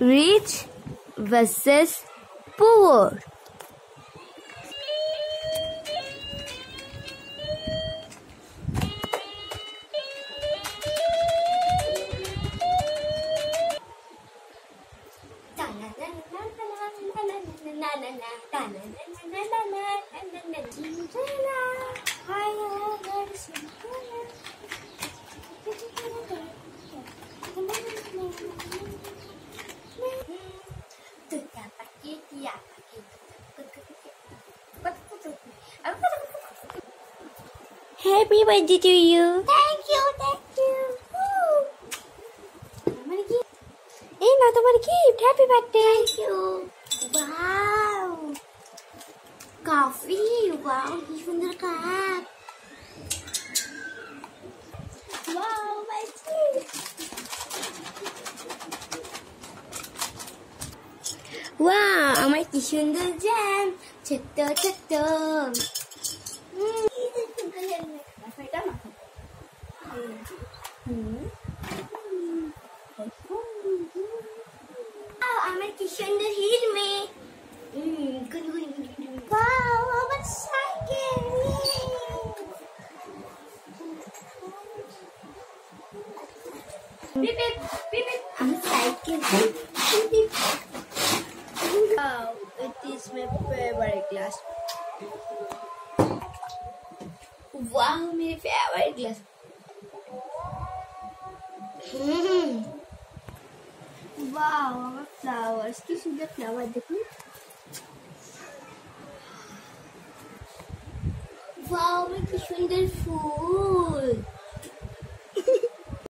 rich versus poor. Happy birthday to you. Thank you, thank you. এই না তোমার gift happy birthday Thank you. Wow. Coffee. Wow, কি সুন্দর cup. Wow আমার কি সুন্দর জ্যাম ছোট্ট ছোট্ট হুম, এই যে সুন্দর helmet। মাথাটা মাথা। Wow, আমার কি সুন্দর হেলমেট Wow, আমার cycle Beep, beep, beep, beep. আমার cycle Beep, beep. Wow, is my favourite class वाह, मेरी फेवरेट क्लास हम्म। वाह फ्लावर्स की सुंदर फ्लावर देखो। वाह की तो सुंदर फूल।